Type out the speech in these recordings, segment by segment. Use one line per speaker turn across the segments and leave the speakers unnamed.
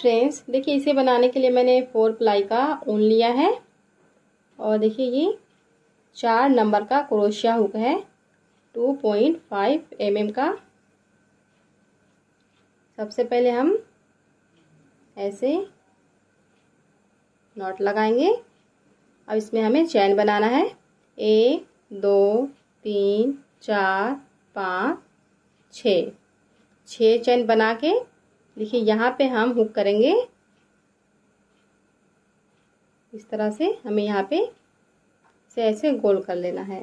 friends देखिए इसे बनाने के लिए मैंने फोर प्लाई का ऊन लिया है और देखिए ये चार नंबर का क्रोशिया हुक है two point five M M का सबसे पहले हम ऐसे नॉट लगाएंगे अब इसमें हमें चैन बनाना है एक दो तीन चार पाँच छ छः चैन बना के देखिए यहाँ पे हम हुक करेंगे इस तरह से हमें यहाँ पे से ऐसे गोल कर लेना है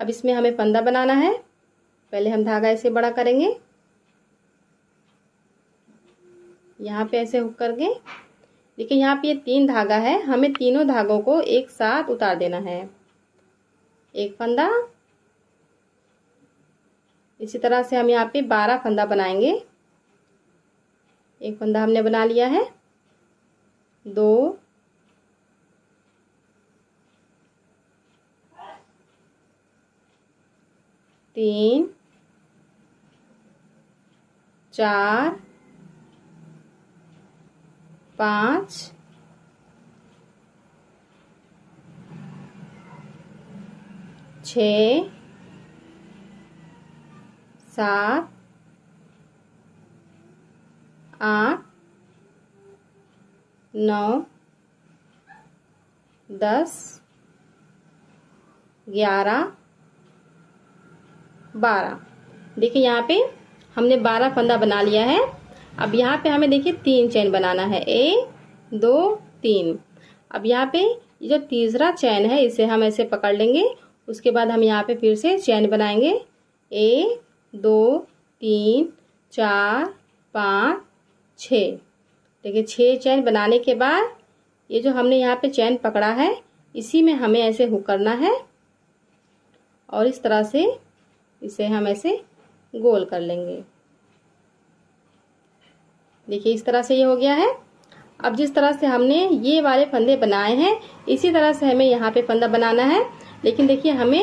अब इसमें हमें फंदा बनाना है पहले हम धागा ऐसे बड़ा करेंगे यहाँ पे ऐसे हुक करके देखिए यहाँ पे ये तीन धागा है हमें तीनों धागों को एक साथ उतार देना है एक फंदा इसी तरह से हम यहाँ पे बारह फंदा बनाएंगे एक फंदा हमने बना लिया है दो तीन चार पाँच छ सात आठ नौ दस ग्यारह बारह देखिए यहाँ पे हमने बारह फंदा बना लिया है अब यहाँ पे हमें देखिए तीन चैन बनाना है एक दो तीन अब यहाँ पे जो तीसरा चैन है इसे हम ऐसे पकड़ लेंगे उसके बाद हम यहाँ पे फिर से चैन बनाएंगे एक दो तीन चार पाँच छ देखिए छः चैन बनाने के बाद ये जो हमने यहाँ पे चैन पकड़ा है इसी में हमें ऐसे हुक करना है और इस तरह से इसे हम ऐसे गोल कर लेंगे देखिए इस तरह से ये हो गया है अब जिस तरह से हमने ये वाले फंदे बनाए हैं इसी तरह से हमें यहाँ पे फंदा बनाना है लेकिन देखिए हमें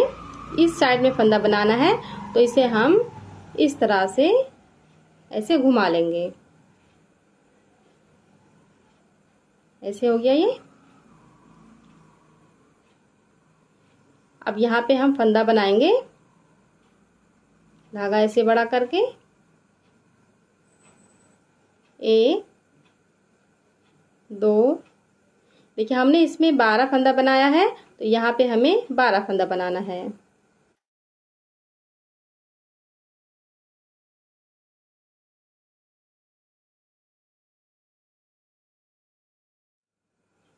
इस साइड में फंदा बनाना है तो इसे हम इस तरह से ऐसे घुमा लेंगे ऐसे हो गया ये अब यहाँ पे हम फंदा बनाएंगे धागा ऐसे बड़ा करके एक दो देखिए हमने इसमें बारह फंदा बनाया है तो यहाँ पे हमें बारह फंदा बनाना है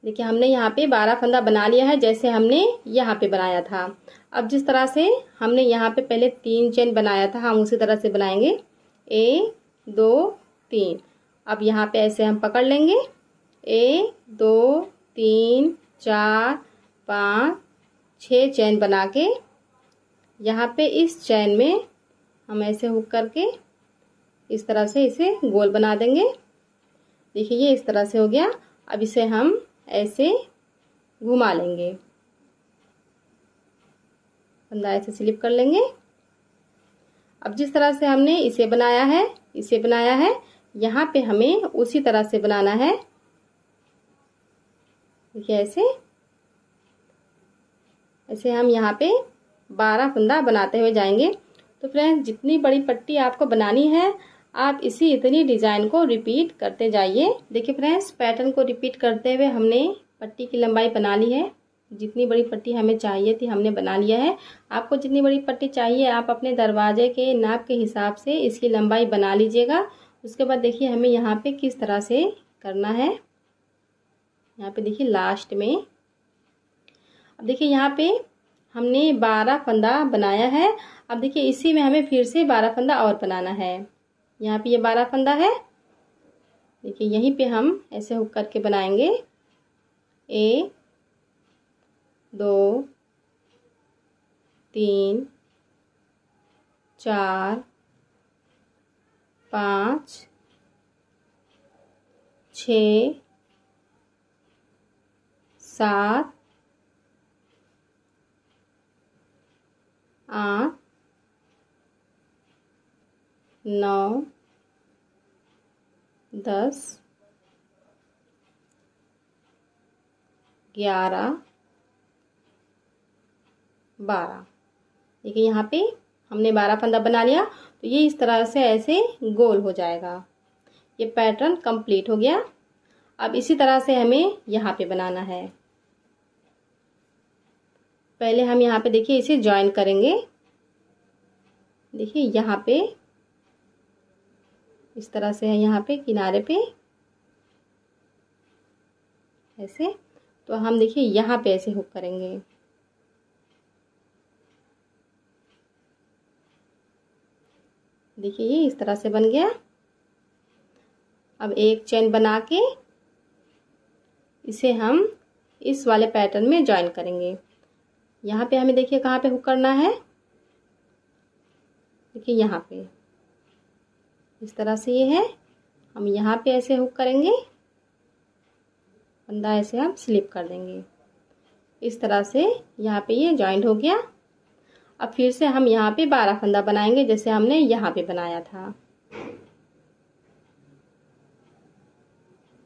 देखिए हमने यहाँ पे बारह फंदा बना लिया है जैसे हमने यहाँ पे बनाया था अब जिस तरह से हमने यहाँ पे पहले तीन चेन बनाया था हम उसी तरह से बनाएंगे एक दो तीन अब यहाँ पे ऐसे हम पकड़ लेंगे एक दो तीन चार पाँच छः चैन बना के यहाँ पे इस चैन में हम ऐसे हुक करके इस तरह से इसे गोल बना देंगे देखिए ये इस तरह से हो गया अब इसे हम ऐसे घुमा लेंगे फंदा ऐसे स्लिप कर लेंगे अब जिस तरह से हमने इसे बनाया है इसे बनाया है यहाँ पे हमें उसी तरह से बनाना है देखिए ऐसे ऐसे हम यहाँ पे बारह फंदा बनाते हुए जाएंगे तो फ्रेंड्स जितनी बड़ी पट्टी आपको बनानी है आप इसी इतनी डिज़ाइन को रिपीट करते जाइए देखिए फ्रेंड्स पैटर्न को रिपीट करते हुए हमने पट्टी की लंबाई बना ली है जितनी बड़ी पट्टी हमें चाहिए थी हमने बना लिया है आपको जितनी बड़ी पट्टी चाहिए आप अपने दरवाजे के नाप के हिसाब से इसकी लंबाई बना लीजिएगा उसके बाद देखिए हमें यहाँ पे किस तरह से करना है यहाँ पे देखिए लास्ट में अब देखिए यहाँ पे हमने बारह फंदा बनाया है अब देखिए इसी में हमें फिर से बारह फंदा और बनाना है यहाँ पे ये बारह फंदा है देखिए यहीं पे हम ऐसे हुक करके बनाएंगे ए दो तीन चार पाँच छ सात आठ नौ दस ग्यारह बारह देखिए यहाँ पे हमने बारह फंदा बना लिया तो ये इस तरह से ऐसे गोल हो जाएगा ये पैटर्न कंप्लीट हो गया अब इसी तरह से हमें यहाँ पे बनाना है पहले हम यहाँ पे देखिए इसे ज्वाइन करेंगे देखिए यहाँ पे इस तरह से है यहाँ पे किनारे पे ऐसे तो हम देखिए यहाँ पे ऐसे हुक करेंगे देखिए ये इस तरह से बन गया अब एक चेन बना के इसे हम इस वाले पैटर्न में ज्वाइन करेंगे यहाँ पे हमें देखिए कहाँ पे हुक करना है देखिए यहाँ पे इस तरह से ये है हम यहाँ पे ऐसे हुक करेंगे फंदा ऐसे हम स्लिप कर देंगे इस तरह से यहाँ पे ये जॉइंट हो गया अब फिर से हम यहाँ पे बारह फंदा बनाएंगे जैसे हमने यहाँ पे बनाया था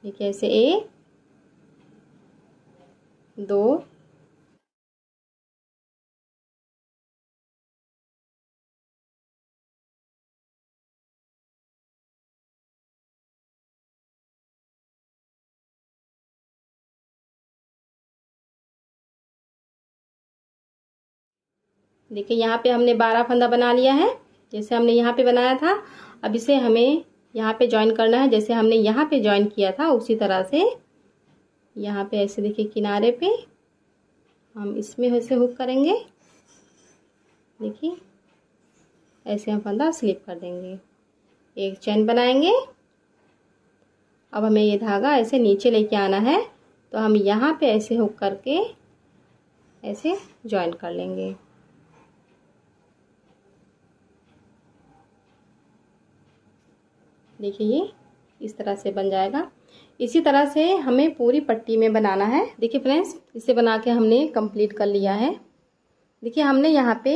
देखिए ऐसे एक दो देखिए यहाँ पे हमने बारह फंदा बना लिया है जैसे हमने यहाँ पे बनाया था अब इसे हमें यहाँ पे ज्वाइन करना है जैसे हमने यहाँ पे ज्वाइन किया था उसी तरह से यहाँ पे ऐसे देखिए किनारे पे हम इसमें ऐसे हुक करेंगे देखिए ऐसे हम फंदा स्लिप कर देंगे एक चैन बनाएंगे अब हमें ये धागा ऐसे नीचे लेके आना है तो हम यहाँ पे ऐसे हुक करके ऐसे ज्वाइन कर लेंगे देखिए ये इस तरह से बन जाएगा इसी तरह से हमें पूरी पट्टी में बनाना है देखिए फ्रेंड्स इसे बना के हमने कंप्लीट कर लिया है देखिए हमने यहाँ पे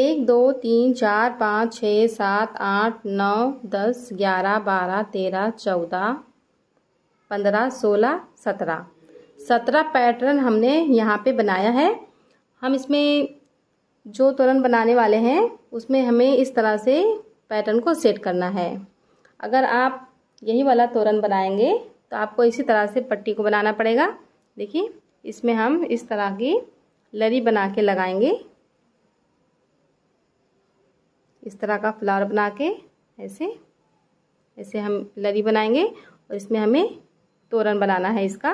एक दो तीन चार पाँच छः सात आठ नौ दस ग्यारह बारह तेरह चौदह पंद्रह सोलह सत्रह सत्रह पैटर्न हमने यहाँ पे बनाया है हम इसमें जो तोरण बनाने वाले हैं उसमें हमें इस तरह से पैटर्न को सेट करना है अगर आप यही वाला तोरण बनाएंगे तो आपको इसी तरह से पट्टी को बनाना पड़ेगा देखिए इसमें हम इस तरह की लरी बना के लगाएंगे इस तरह का फ्लावर बना के ऐसे ऐसे हम लरी बनाएंगे और इसमें हमें तोरण बनाना है इसका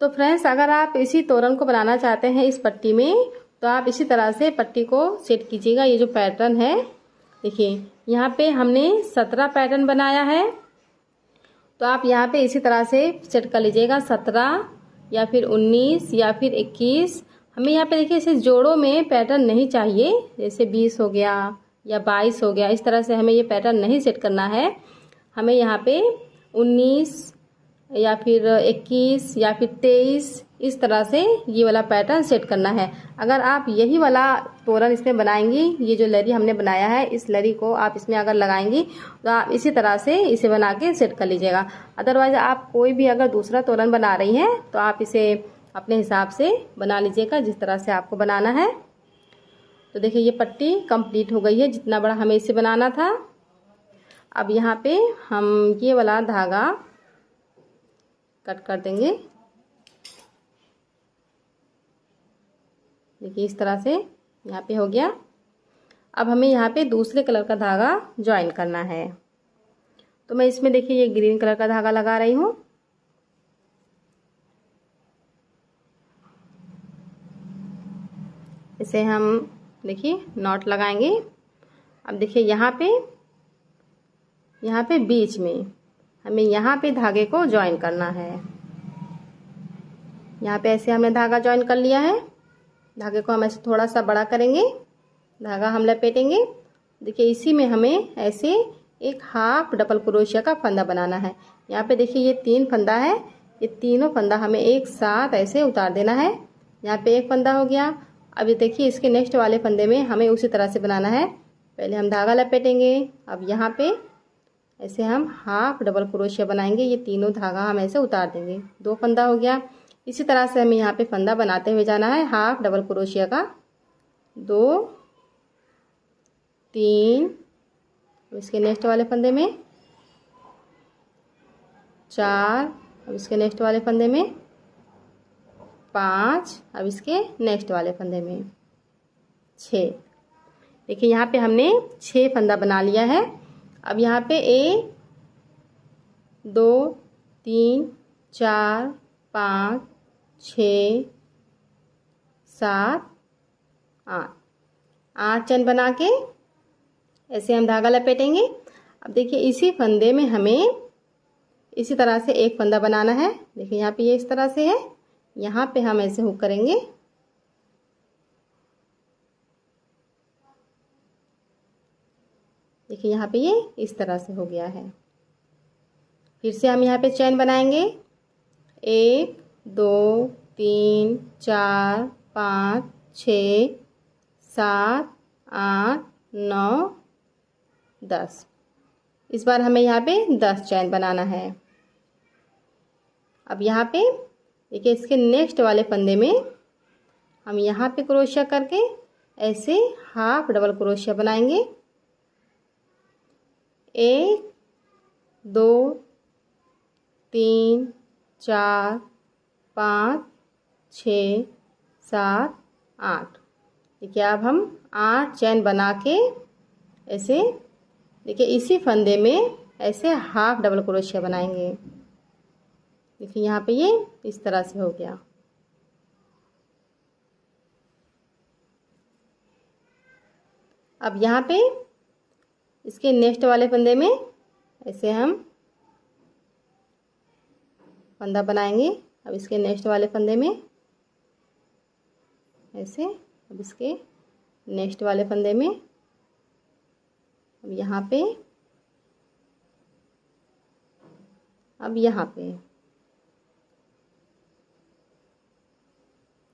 तो फ्रेंड्स अगर आप इसी तोरण को बनाना चाहते हैं इस पट्टी में तो आप इसी तरह से पट्टी को सेट कीजिएगा ये जो पैटर्न है देखिए यहाँ पे हमने सत्रह पैटर्न बनाया है तो आप यहाँ पे इसी तरह से कर लीजिएगा सत्रह या फिर उन्नीस या फिर इक्कीस हमें यहाँ पे देखिए इसे जोड़ों में पैटर्न नहीं चाहिए जैसे बीस हो गया या बाईस हो गया इस तरह से हमें ये पैटर्न नहीं सेट करना है हमें यहाँ पे उन्नीस या फिर इक्कीस या फिर तेईस इस तरह से ये वाला पैटर्न सेट करना है अगर आप यही वाला तोरण इसमें बनाएंगी ये जो लरी हमने बनाया है इस लरी को आप इसमें अगर लगाएंगी तो आप इसी तरह से इसे बना के सेट कर लीजिएगा अदरवाइज आप कोई भी अगर दूसरा तोरण बना रही हैं तो आप इसे अपने हिसाब से बना लीजिएगा जिस तरह से आपको बनाना है तो देखिए ये पट्टी कंप्लीट हो गई है जितना बड़ा हमें इसे बनाना था अब यहाँ पे हम ये वाला धागा कट कर देंगे देखिए इस तरह से यहाँ पे हो गया अब हमें यहाँ पे दूसरे कलर का धागा ज्वाइन करना है तो मैं इसमें देखिए ये ग्रीन कलर का धागा लगा रही हूँ इसे हम देखिए नॉट लगाएंगे अब देखिए यहाँ पे यहाँ पे बीच में हमें यहाँ पे धागे को ज्वाइन करना है यहाँ पे ऐसे हमने धागा ज्वाइन कर लिया है धागे को हम ऐसे थोड़ा सा बड़ा करेंगे धागा हम लपेटेंगे देखिए इसी में हमें ऐसे एक हाफ डबल क्रोशिया का फंदा बनाना है यहाँ पे देखिए ये तीन फंदा है ये तीनों फंदा हमें एक साथ ऐसे उतार देना है यहाँ पे एक फंदा हो गया अब ये देखिए इसके नेक्स्ट वाले फंदे में हमें उसी तरह से बनाना है पहले हम धागा लपेटेंगे अब यहाँ पे ऐसे हम हाफ डबल क्रोशिया बनाएंगे ये तीनों धागा हम ऐसे उतार देंगे दो फंदा हो गया इसी तरह से हमें यहाँ पे फंदा बनाते हुए जाना है हाफ डबल क्रोशिया का दो तीन अब इसके नेक्स्ट वाले फंदे में चार अब इसके नेक्स्ट वाले फंदे में पाँच अब इसके नेक्स्ट वाले फंदे में छः देखिए यहाँ पे हमने छः फंदा बना लिया है अब यहाँ पे एक दो तीन चार पाँच छ सात आठ आठ चैन बना के ऐसे हम धागा लपेटेंगे अब देखिए इसी फंदे में हमें इसी तरह से एक फंदा बनाना है देखिए यहाँ पे ये इस तरह से है यहाँ पे हम ऐसे हुक करेंगे देखिए यहाँ पे ये इस तरह से हो गया है फिर से हम यहाँ पे चैन बनाएंगे एक दो तीन चार पाँच छ सात आठ नौ दस इस बार हमें यहाँ पे दस चैन बनाना है अब यहाँ पे देखिए इसके नेक्स्ट वाले फंदे में हम यहाँ पे क्रोशिया करके ऐसे हाफ डबल क्रोशिया बनाएंगे एक दो तीन चार पाँच छ सात आठ देखिए अब हम आठ चैन बना के ऐसे देखिए इसी फंदे में ऐसे हाफ डबल क्रोशिया बनाएंगे देखिए यहाँ पे ये इस तरह से हो गया अब यहाँ पे इसके नेक्स्ट वाले फंदे में ऐसे हम फंदा बनाएंगे अब इसके नेक्स्ट वाले फंदे में ऐसे अब इसके नेक्स्ट वाले फंदे में अब यहाँ पे अब यहाँ पे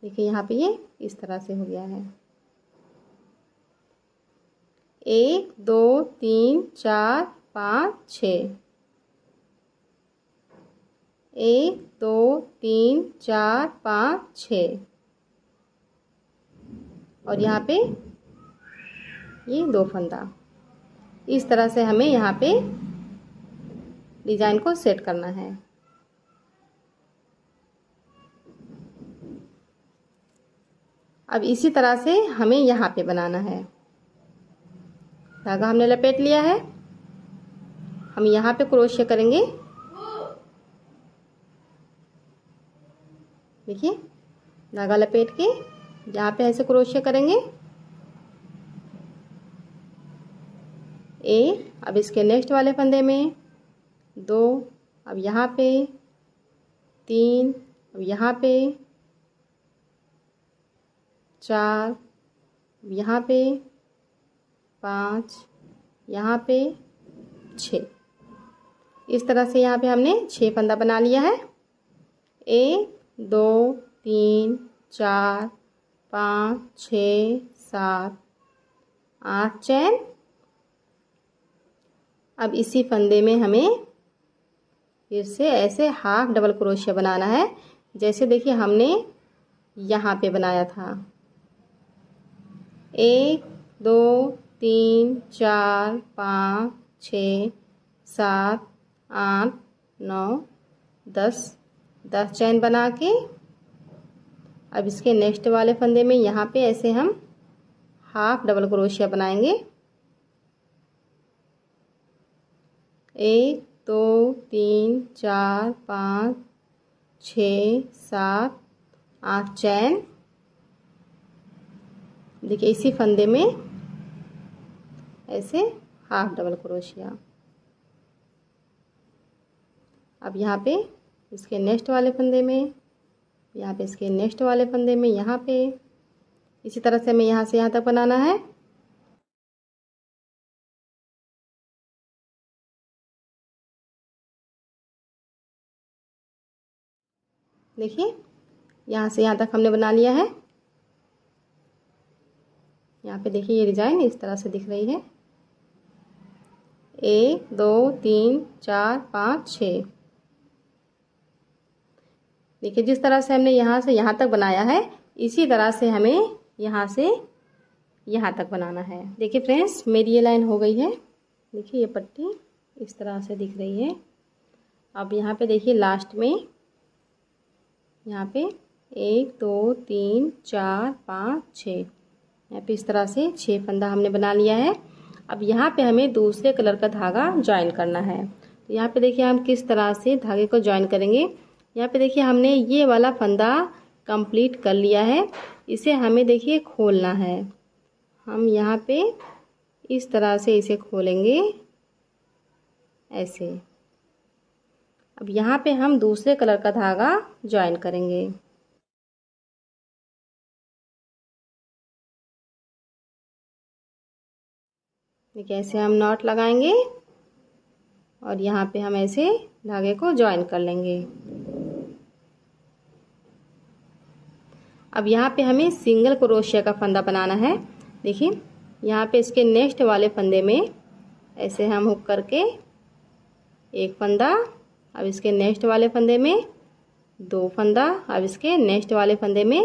देखिए यहाँ पे ये इस तरह से हो गया है एक दो तीन चार पाँच छः एक दो तीन चार पाँच छ और यहाँ पे ये दो फंदा इस तरह से हमें यहाँ पे डिजाइन को सेट करना है अब इसी तरह से हमें यहाँ पे बनाना है धागा हमने लपेट लिया है हम यहाँ पे क्रोशिया करेंगे देखिए धागा लपेट के यहाँ पे ऐसे क्रोशिया करेंगे ए अब इसके नेक्स्ट वाले फंदे में दो अब यहाँ पे तीन अब यहाँ पे चार यहाँ पे पाँच यहाँ पे छ इस तरह से यहाँ पे हमने छः फंदा बना लिया है एक दो तीन चार पाँच छ सात आठ चैन अब इसी फंदे में हमें फिर से ऐसे हाफ डबल क्रोशिया बनाना है जैसे देखिए हमने यहाँ पे बनाया था एक दो तीन चार पाँच छ सात आठ नौ दस दस चैन बना के अब इसके नेक्स्ट वाले फंदे में यहाँ पे ऐसे हम हाफ डबल क्रोशिया बनाएंगे एक दो तीन चार पाँच छ सात आठ चैन देखिए इसी फंदे में ऐसे हाफ डबल क्रोशिया अब यहाँ पे इसके नेक्स्ट वाले फंदे में यहाँ पे इसके नेक्स्ट वाले फंदे में यहाँ पे इसी तरह से हमें यहाँ से यहाँ तक बनाना है देखिए यहाँ से यहाँ तक हमने बना लिया है यहाँ पे देखिए ये डिज़ाइन इस तरह से दिख रही है एक दो तीन चार पाँच छः देखिए जिस तरह से हमने यहाँ से यहाँ तक बनाया है इसी तरह से हमें यहाँ से यहाँ तक बनाना है देखिए फ्रेंड्स मेरी ये लाइन हो गई है देखिए ये पट्टी इस तरह से दिख रही है अब यहाँ पे देखिए लास्ट में यहाँ पे एक दो तीन चार पाँच छः यहाँ पे इस तरह से छः फंदा हमने बना लिया है अब यहाँ पे हमें दूसरे कलर का धागा ज्वाइन करना है तो यहाँ पे देखिए हम किस तरह से धागे को ज्वाइन करेंगे यहाँ पे देखिए हमने ये वाला फंदा कंप्लीट कर लिया है इसे हमें देखिए खोलना है हम यहाँ पे इस तरह से इसे खोलेंगे ऐसे अब यहाँ पे हम दूसरे कलर का धागा ज्वाइन करेंगे देखिए ऐसे हम नॉट लगाएंगे और यहाँ पे हम ऐसे धागे को ज्वाइन कर लेंगे अब यहाँ पे हमें सिंगल क्रोशिया का फंदा बनाना है देखिए यहाँ पे इसके नेक्स्ट वाले फंदे में ऐसे हम हुक करके एक फंदा अब इसके नेक्स्ट वाले फंदे में दो फंदा अब इसके नेक्स्ट वाले फंदे में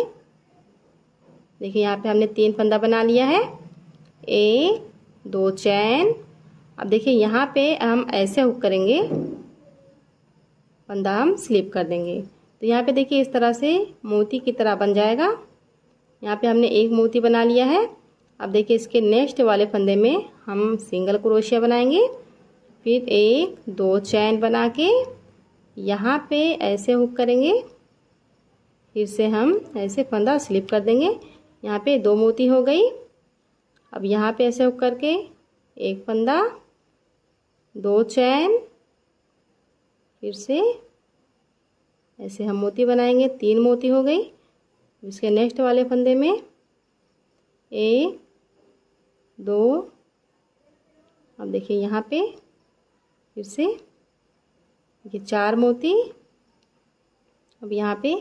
देखिए यहाँ पे हमने तीन फंदा बना लिया है एक दो चैन अब देखिए यहाँ पे हम ऐसे हुक करेंगे फंदा हम स्लिप कर देंगे तो यहाँ पे देखिए इस तरह से मोती की तरह बन जाएगा यहाँ पे हमने एक मोती बना लिया है अब देखिए इसके नेक्स्ट वाले फंदे में हम सिंगल क्रोशिया बनाएंगे फिर एक दो चैन बना के यहाँ पे ऐसे हुक करेंगे फिर से हम ऐसे फंदा स्लिप कर देंगे यहाँ पे दो मोती हो गई अब यहाँ पे ऐसे हुक करके एक फंदा दो चैन फिर से ऐसे हम मोती बनाएंगे तीन मोती हो गई इसके नेक्स्ट वाले फंदे में एक दो अब देखिए यहाँ पे फिर से ये चार मोती अब यहाँ पे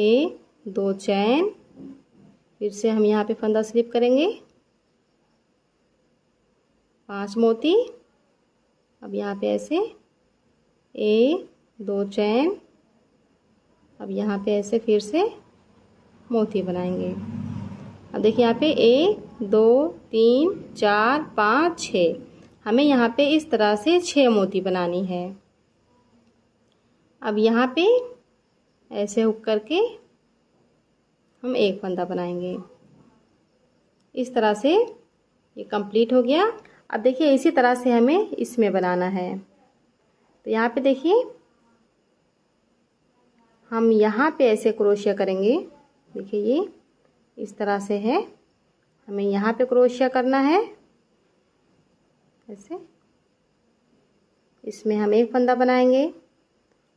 एक दो चैन फिर से हम यहाँ पे फंदा स्लिप करेंगे पांच मोती अब यहाँ पे ऐसे एक दो चैन अब यहाँ पे ऐसे फिर से मोती बनाएंगे अब देखिए यहाँ पे एक दो तीन चार पाँच छ हमें यहाँ पे इस तरह से छः मोती बनानी है अब यहाँ पे ऐसे हुक करके हम एक फंदा बनाएंगे इस तरह से ये कंप्लीट हो गया अब देखिए इसी तरह से हमें इसमें बनाना है तो यहाँ पे देखिए हम यहाँ पे ऐसे क्रोशिया करेंगे देखिए ये इस तरह से है हमें यहाँ पे क्रोशिया करना है ऐसे इसमें हम एक फंदा बनाएंगे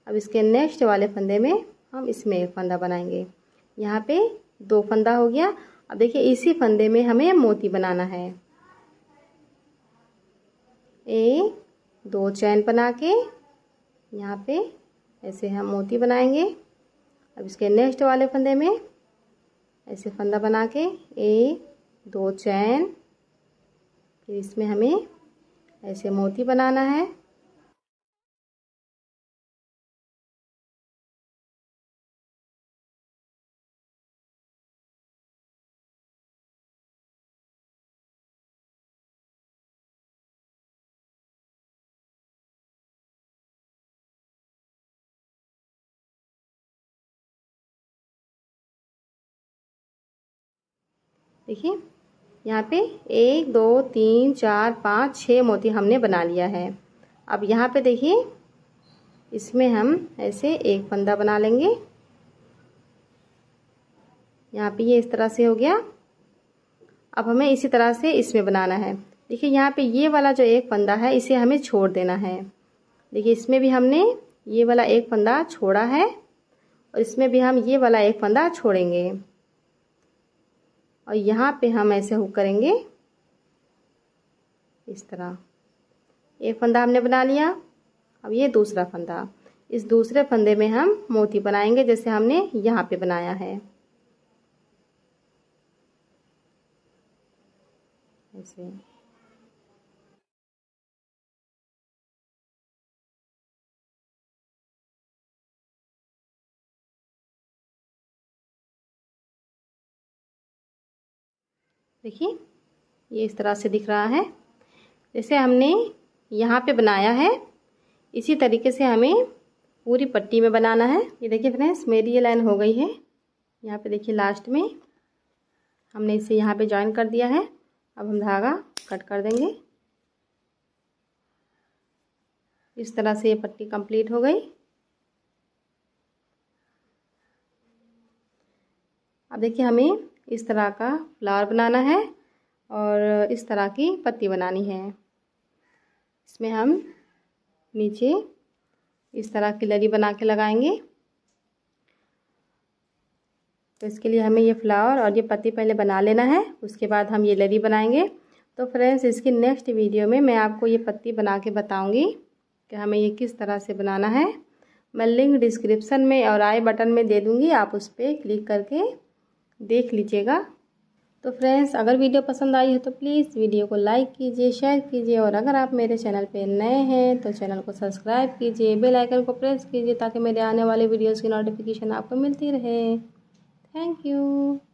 अब इसके नेक्स्ट वाले फंदे में हम इसमें एक फंदा बनाएंगे यहाँ पे दो फंदा हो गया अब देखिए इसी फंदे में हमें मोती बनाना है ए दो चैन बना के यहाँ पे ऐसे हम मोती बनाएंगे अब इसके नेक्स्ट वाले फंदे में ऐसे फंदा बना के एक दो चैन फिर इसमें हमें ऐसे मोती बनाना है देखिए यहाँ पे एक दो तीन चार पाँच छः मोती हमने बना लिया है अब यहाँ पे देखिए इसमें हम ऐसे एक फंदा बना लेंगे यहाँ पे ये इस तरह से हो गया अब हमें इसी तरह से इसमें बनाना है देखिए यहाँ पे ये वाला जो एक फंदा है इसे हमें छोड़ देना है देखिए इसमें भी हमने ये वाला एक फंदा छोड़ा है और इसमें भी हम ये वाला एक फंदा छोड़ेंगे और यहाँ पे हम ऐसे हुक करेंगे इस तरह एक फंदा हमने बना लिया अब ये दूसरा फंदा इस दूसरे फंदे में हम मोती बनाएंगे जैसे हमने यहाँ पे बनाया है ऐसे देखिए ये इस तरह से दिख रहा है जैसे हमने यहाँ पे बनाया है इसी तरीके से हमें पूरी पट्टी में बनाना है ये देखिए फ्रेंड्स मेरी ये लाइन हो गई है यहाँ पे देखिए लास्ट में हमने इसे यहाँ पे ज्वाइन कर दिया है अब हम धागा कट कर देंगे इस तरह से ये पट्टी कंप्लीट हो गई अब देखिए हमें इस तरह का फ्लावर बनाना है और इस तरह की पत्ती बनानी है इसमें हम नीचे इस तरह की लरी बना के लगाएंगे तो इसके लिए हमें ये फ्लावर और ये पत्ती पहले बना लेना है उसके बाद हम ये लरी बनाएंगे तो फ्रेंड्स इसकी नेक्स्ट वीडियो में मैं आपको ये पत्ती बना के बताऊँगी कि हमें ये किस तरह से बनाना है मैं लिंक डिस्क्रिप्सन में और आई बटन में दे दूँगी आप उस पर क्लिक करके देख लीजिएगा तो फ्रेंड्स अगर वीडियो पसंद आई हो तो प्लीज़ वीडियो को लाइक कीजिए शेयर कीजिए और अगर आप मेरे चैनल पर नए हैं तो चैनल को सब्सक्राइब कीजिए बेल आइकन को प्रेस कीजिए ताकि मेरे आने वाले वीडियोज़ की नोटिफिकेशन आपको मिलती रहे थैंक यू